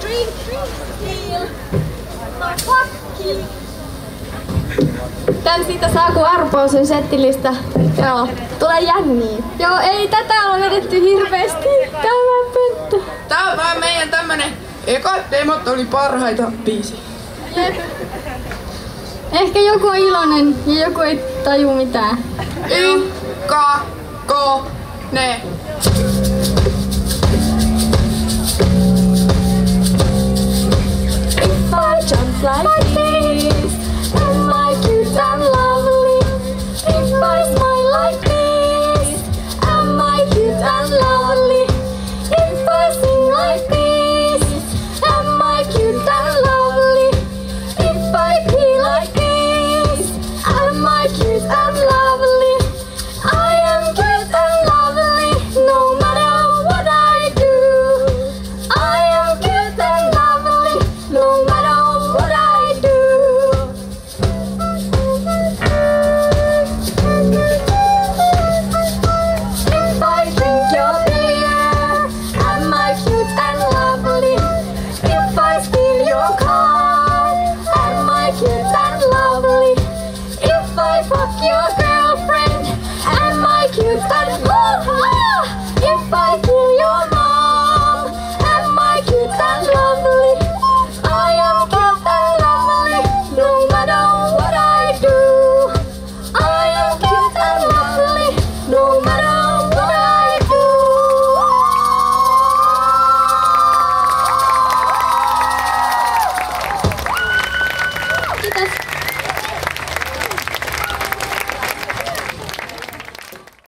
Drink, drink, kill. Fuck, kill. Tän siitä saa kun arpoo sen settilistä. Joo, tulee jänniä. Joo, ei tätä ole vedetty hirveästi. Tää on vähän pönttä. Tää on vähän meidän tämmönen ekat demot oli parhaita biisi. Jep. Ehkä joku on iloinen ja joku ei taju mitään. Y, K, K, ne. cute!